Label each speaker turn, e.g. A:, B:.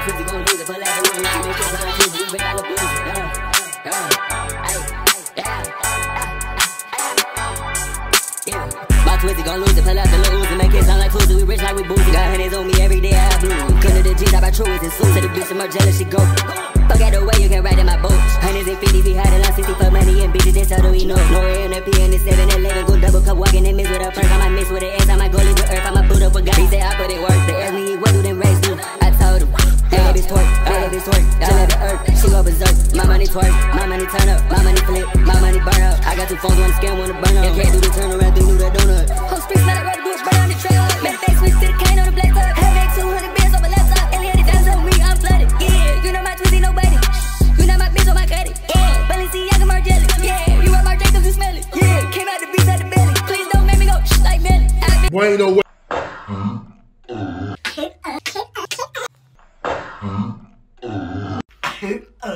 A: My pussy gon' lose it, pull out the lose it. Pull out the and make it sound like pussy. We rich like we boozy. Got hundreds on me every day, I blue. Couldn't the G's, I buy true, it's soon. To the bitch, I'm jealous, she go. Fuck out the way you can ride in my boat. Hundreds and fifty be hiding, I'm 60 for money and bitches, that's how do we know. No A and a P and the 7 and 11, go double cup walking and miss with a perk. I might miss with an twerk, hey, bitch twerk, chill at the earth, she go berserk. My money twerk, my money turn up, my money flip, my money burn up. I got two phones, one scam, one to burn up. You can't do the turn around, then do the donut.
B: Whole street smell like rubber boots, burn on the trailer. Made a face switch to the cane on the black top. Have make 200 bands on my laptop. Elliot down on me, I'm flooded. Yeah, you know my twizzy, nobody. You know my bitch on my credit. Yeah, Balenciaga Margiela. Yeah, you rub my drink cause you smell it. Yeah, came out the beach out the belly. Please don't make me go shh like Melly. I been
C: Boy, ain't no mm-hmm. mm-hmm. Way.